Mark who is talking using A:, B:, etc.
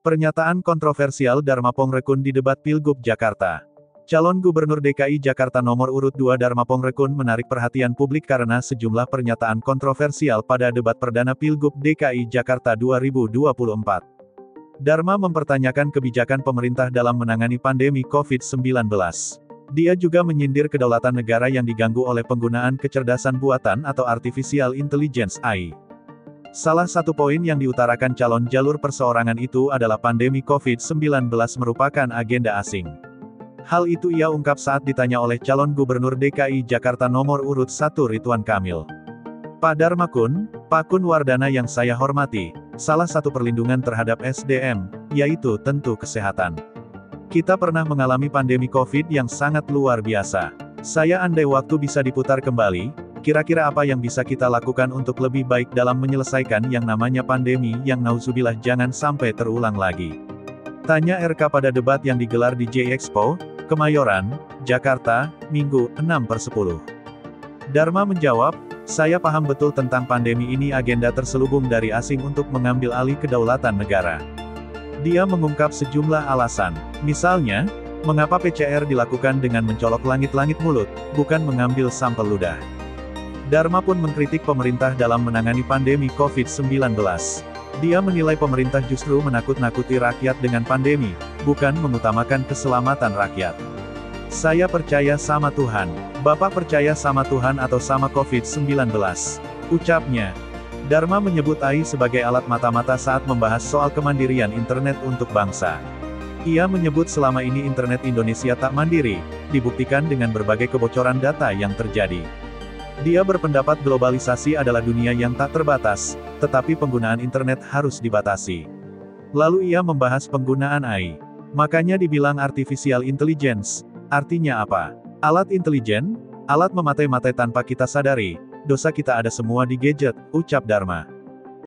A: Pernyataan kontroversial Dharma Pongrekun di debat Pilgub Jakarta. Calon Gubernur DKI Jakarta nomor urut 2 Dharma Pongrekun menarik perhatian publik karena sejumlah pernyataan kontroversial pada debat perdana Pilgub DKI Jakarta 2024. Dharma mempertanyakan kebijakan pemerintah dalam menangani pandemi COVID-19. Dia juga menyindir kedaulatan negara yang diganggu oleh penggunaan kecerdasan buatan atau artificial intelligence AI. Salah satu poin yang diutarakan calon jalur perseorangan itu adalah pandemi COVID-19 merupakan agenda asing. Hal itu ia ungkap saat ditanya oleh calon gubernur DKI Jakarta nomor urut 1 Ridwan Kamil. Pak Dharma Kun, Pak Kun Wardana yang saya hormati, salah satu perlindungan terhadap SDM, yaitu tentu kesehatan. Kita pernah mengalami pandemi COVID yang sangat luar biasa. Saya andai waktu bisa diputar kembali, Kira-kira apa yang bisa kita lakukan untuk lebih baik dalam menyelesaikan yang namanya pandemi yang nauzubillah jangan sampai terulang lagi? Tanya RK pada debat yang digelar di J Expo, Kemayoran, Jakarta, Minggu, 6 per 10. Dharma menjawab, saya paham betul tentang pandemi ini agenda terselubung dari asing untuk mengambil alih kedaulatan negara. Dia mengungkap sejumlah alasan, misalnya, mengapa PCR dilakukan dengan mencolok langit-langit mulut, bukan mengambil sampel ludah. Dharma pun mengkritik pemerintah dalam menangani pandemi COVID-19. Dia menilai pemerintah justru menakut-nakuti rakyat dengan pandemi, bukan mengutamakan keselamatan rakyat. Saya percaya sama Tuhan. Bapak percaya sama Tuhan atau sama COVID-19? Ucapnya. Dharma menyebut AI sebagai alat mata-mata saat membahas soal kemandirian internet untuk bangsa. Ia menyebut selama ini internet Indonesia tak mandiri, dibuktikan dengan berbagai kebocoran data yang terjadi. Dia berpendapat globalisasi adalah dunia yang tak terbatas, tetapi penggunaan internet harus dibatasi. Lalu ia membahas penggunaan AI. Makanya dibilang artificial intelligence. Artinya apa? Alat intelijen, alat mematai-matai tanpa kita sadari, dosa kita ada semua di gadget, ucap Dharma.